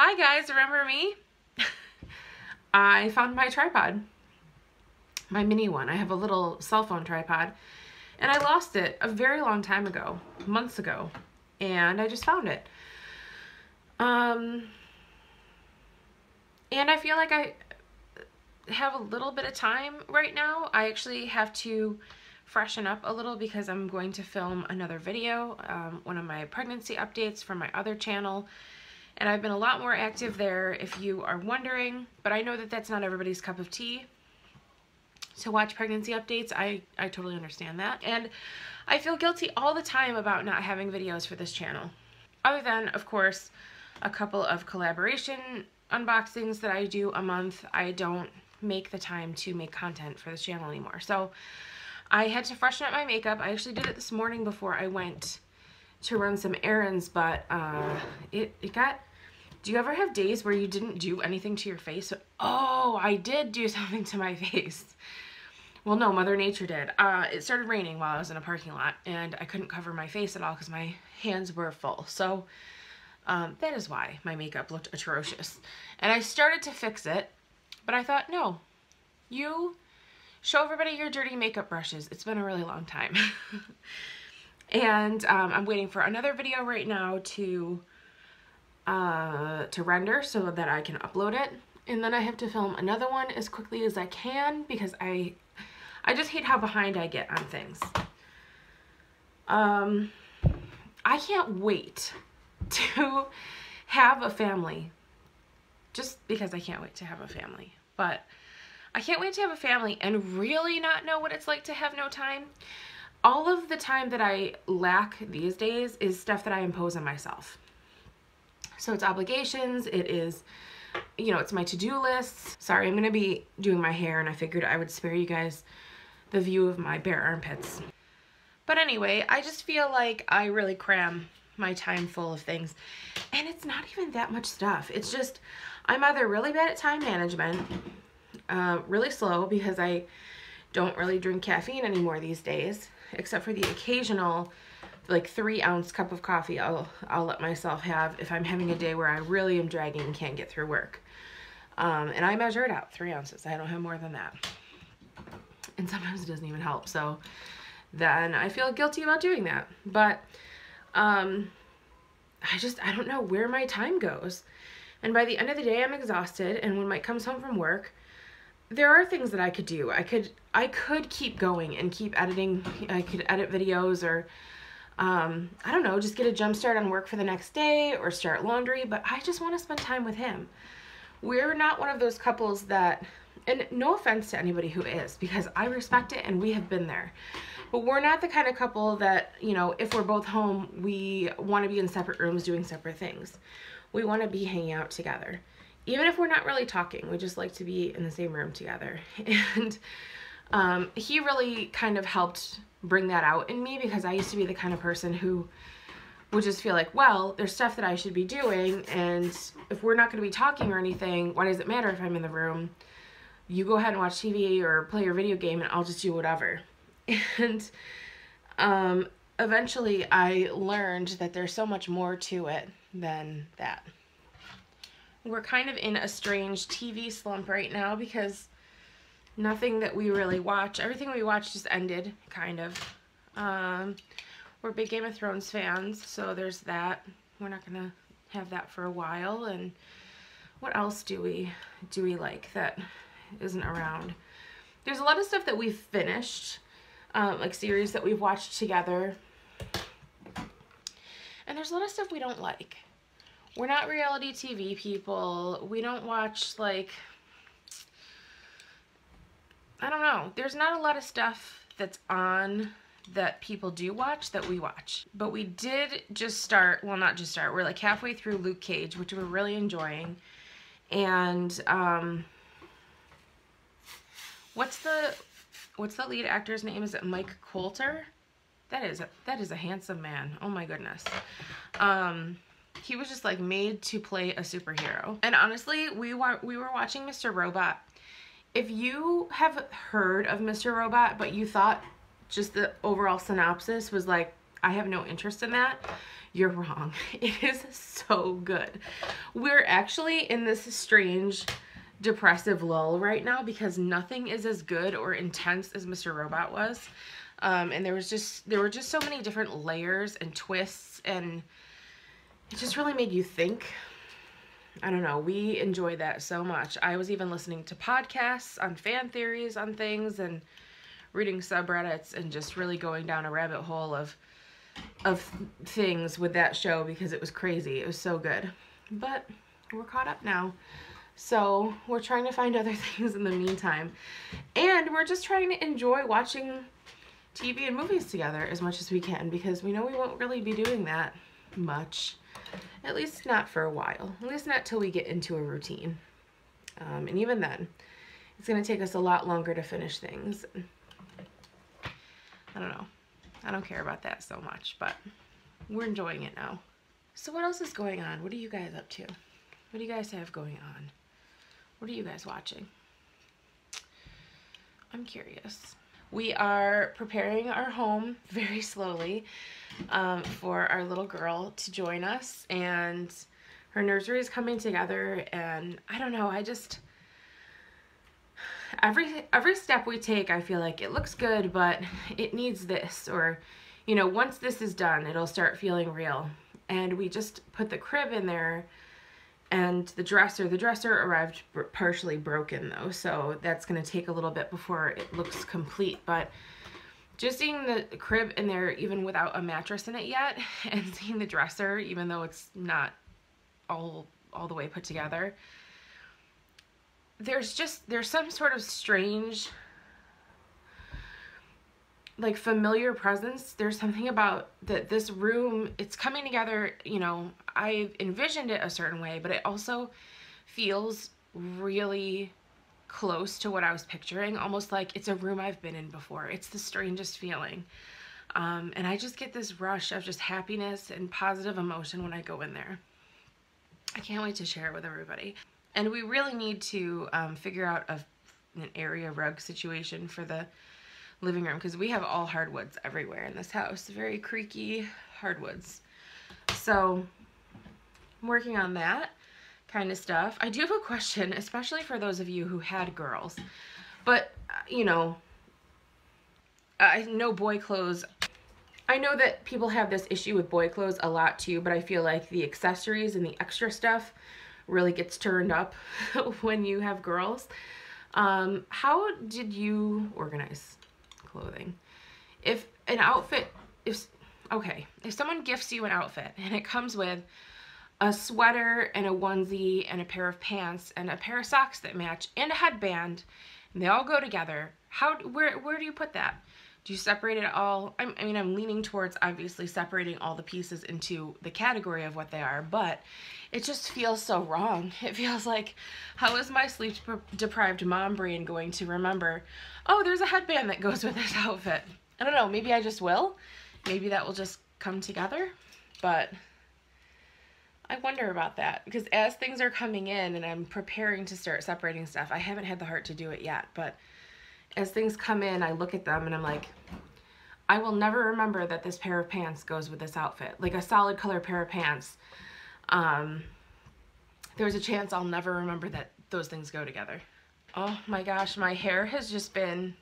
Hi guys, remember me? I found my tripod. My mini one. I have a little cell phone tripod. And I lost it a very long time ago, months ago. And I just found it. Um, and I feel like I have a little bit of time right now. I actually have to freshen up a little because I'm going to film another video, um, one of my pregnancy updates from my other channel and I've been a lot more active there if you are wondering, but I know that that's not everybody's cup of tea to watch pregnancy updates. I, I totally understand that. And I feel guilty all the time about not having videos for this channel. Other than, of course, a couple of collaboration unboxings that I do a month, I don't make the time to make content for this channel anymore. So I had to freshen up my makeup. I actually did it this morning before I went to run some errands, but uh, it, it got do you ever have days where you didn't do anything to your face? Oh, I did do something to my face. Well, no, Mother Nature did. Uh, it started raining while I was in a parking lot, and I couldn't cover my face at all because my hands were full. So um, that is why my makeup looked atrocious. And I started to fix it, but I thought, no, you show everybody your dirty makeup brushes. It's been a really long time. and um, I'm waiting for another video right now to uh, to render so that I can upload it. And then I have to film another one as quickly as I can because I, I just hate how behind I get on things. Um, I can't wait to have a family just because I can't wait to have a family. But I can't wait to have a family and really not know what it's like to have no time. All of the time that I lack these days is stuff that I impose on myself. So it's obligations, it is, you know, it's my to-do lists. Sorry, I'm to be doing my hair and I figured I would spare you guys the view of my bare armpits. But anyway, I just feel like I really cram my time full of things. And it's not even that much stuff. It's just, I'm either really bad at time management, uh, really slow because I don't really drink caffeine anymore these days, except for the occasional like three ounce cup of coffee I'll, I'll let myself have if I'm having a day where I really am dragging and can't get through work. Um, and I measure it out, three ounces. I don't have more than that. And sometimes it doesn't even help. So then I feel guilty about doing that. But um, I just, I don't know where my time goes. And by the end of the day, I'm exhausted. And when Mike comes home from work, there are things that I could do. I could, I could keep going and keep editing. I could edit videos or um, I don't know, just get a jump start on work for the next day or start laundry, but I just want to spend time with him. We're not one of those couples that, and no offense to anybody who is, because I respect it and we have been there. But we're not the kind of couple that, you know, if we're both home, we want to be in separate rooms doing separate things. We want to be hanging out together. Even if we're not really talking, we just like to be in the same room together. And um, he really kind of helped bring that out in me because I used to be the kind of person who would just feel like, well, there's stuff that I should be doing, and if we're not going to be talking or anything, why does it matter if I'm in the room? You go ahead and watch TV or play your video game, and I'll just do whatever. And um, eventually, I learned that there's so much more to it than that. We're kind of in a strange TV slump right now because nothing that we really watch. Everything we watch just ended, kind of. Um, we're big Game of Thrones fans, so there's that. We're not gonna have that for a while. And what else do we do we like that isn't around? There's a lot of stuff that we've finished, um, like series that we've watched together. And there's a lot of stuff we don't like. We're not reality TV people. We don't watch like I don't know. There's not a lot of stuff that's on that people do watch that we watch. But we did just start, well not just start, we're like halfway through Luke Cage, which we're really enjoying. And um what's the what's the lead actor's name? Is it Mike Colter? That is a, that is a handsome man. Oh my goodness. Um he was just like made to play a superhero. And honestly, we were we were watching Mr. Robot if you have heard of Mr. Robot, but you thought just the overall synopsis was like I have no interest in that, you're wrong. It is so good. We're actually in this strange depressive lull right now because nothing is as good or intense as Mr. Robot was. Um, and there was just, there were just so many different layers and twists and it just really made you think. I don't know, we enjoyed that so much. I was even listening to podcasts on fan theories on things and reading subreddits and just really going down a rabbit hole of of things with that show because it was crazy. It was so good. But we're caught up now. So we're trying to find other things in the meantime. And we're just trying to enjoy watching TV and movies together as much as we can because we know we won't really be doing that much. At least not for a while. At least not till we get into a routine. Um, and even then, it's going to take us a lot longer to finish things. I don't know. I don't care about that so much, but we're enjoying it now. So what else is going on? What are you guys up to? What do you guys have going on? What are you guys watching? I'm curious. We are preparing our home very slowly um, for our little girl to join us and her nursery is coming together and I don't know, I just, every every step we take I feel like it looks good but it needs this or you know once this is done it'll start feeling real. And we just put the crib in there and the dresser the dresser arrived partially broken though so that's going to take a little bit before it looks complete but just seeing the crib in there even without a mattress in it yet and seeing the dresser even though it's not all all the way put together there's just there's some sort of strange like familiar presence there's something about that this room it's coming together you know i envisioned it a certain way but it also feels really close to what i was picturing almost like it's a room i've been in before. It's the strangest feeling. Um, and i just get this rush of just happiness and positive emotion when i go in there. I can't wait to share it with everybody. And we really need to um, figure out a, an area rug situation for the living room because we have all hardwoods everywhere in this house. Very creaky hardwoods. So I'm working on that kind of stuff. I do have a question, especially for those of you who had girls. But, uh, you know, I know boy clothes. I know that people have this issue with boy clothes a lot too, but I feel like the accessories and the extra stuff really gets turned up when you have girls. Um, how did you organize clothing? If an outfit, if, okay, if someone gifts you an outfit and it comes with a sweater and a onesie and a pair of pants and a pair of socks that match and a headband, and they all go together, how, where, where do you put that? Do you separate it all? I mean, I'm leaning towards obviously separating all the pieces into the category of what they are, but it just feels so wrong. It feels like, how is my sleep deprived mom brain going to remember, oh, there's a headband that goes with this outfit? I don't know, maybe I just will. Maybe that will just come together, but I wonder about that because as things are coming in and I'm preparing to start separating stuff, I haven't had the heart to do it yet, but as things come in, I look at them and I'm like, I will never remember that this pair of pants goes with this outfit. Like a solid color pair of pants. Um, there's a chance I'll never remember that those things go together. Oh my gosh, my hair has just been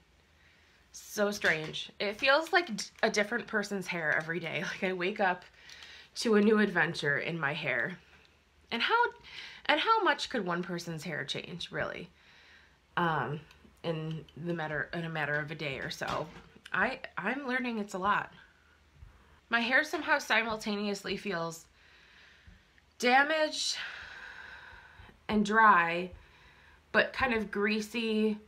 so strange. It feels like a different person's hair every day. Like I wake up to a new adventure in my hair. And how and how much could one person's hair change, really? Um, in the matter in a matter of a day or so. I I'm learning it's a lot. My hair somehow simultaneously feels damaged and dry, but kind of greasy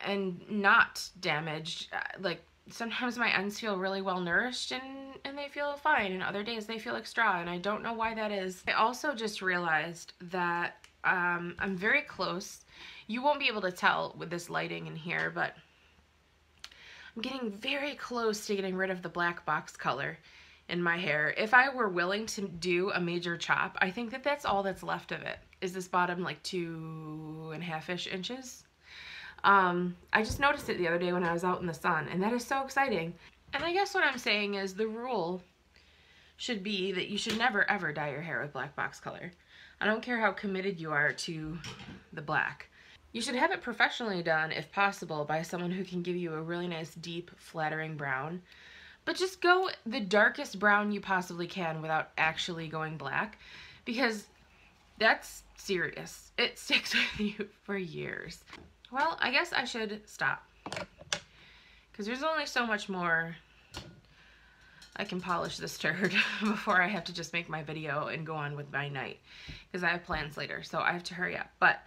and not damaged. Uh, like sometimes my ends feel really well nourished and, and they feel fine and other days they feel like straw and I don't know why that is. I also just realized that um, I'm very close you won't be able to tell with this lighting in here, but I'm getting very close to getting rid of the black box color in my hair. If I were willing to do a major chop, I think that that's all that's left of it. Is this bottom like two and a half-ish inches? Um, I just noticed it the other day when I was out in the sun, and that is so exciting. And I guess what I'm saying is the rule should be that you should never ever dye your hair with black box color. I don't care how committed you are to the black. You should have it professionally done, if possible, by someone who can give you a really nice, deep, flattering brown. But just go the darkest brown you possibly can without actually going black, because that's serious. It sticks with you for years. Well, I guess I should stop. Because there's only so much more I can polish this turd before I have to just make my video and go on with my night. Because I have plans later, so I have to hurry up. But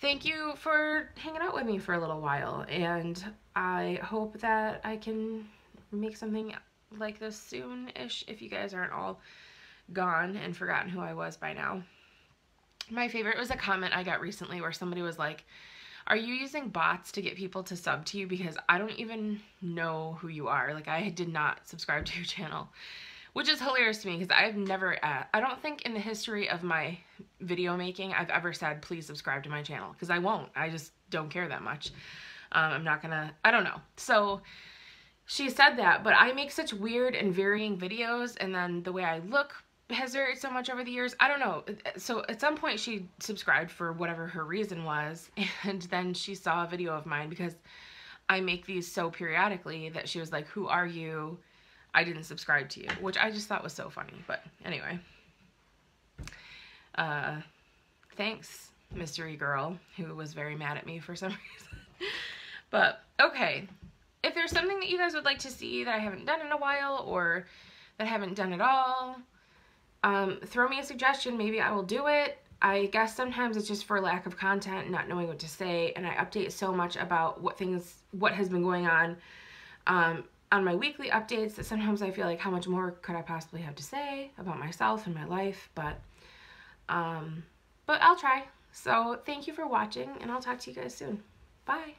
thank you for hanging out with me for a little while. And I hope that I can make something like this soon-ish if you guys aren't all gone and forgotten who I was by now. My favorite was a comment I got recently where somebody was like, are you using bots to get people to sub to you? Because I don't even know who you are. Like, I did not subscribe to your channel. Which is hilarious to me because I've never, uh, I don't think in the history of my video making I've ever said, please subscribe to my channel. Because I won't. I just don't care that much. Um, I'm not gonna, I don't know. So, she said that, but I make such weird and varying videos and then the way I look has varied so much over the years. I don't know. So at some point she subscribed for whatever her reason was and then she saw a video of mine because I make these so periodically that she was like, who are you? I didn't subscribe to you, which I just thought was so funny. But anyway, uh, thanks, mystery girl, who was very mad at me for some reason. but okay, if there's something that you guys would like to see that I haven't done in a while or that I haven't done at all, um, throw me a suggestion. Maybe I will do it. I guess sometimes it's just for lack of content, not knowing what to say, and I update so much about what things, what has been going on um, on my weekly updates that sometimes I feel like how much more could I possibly have to say about myself and my life, but, um, but I'll try. So thank you for watching, and I'll talk to you guys soon. Bye.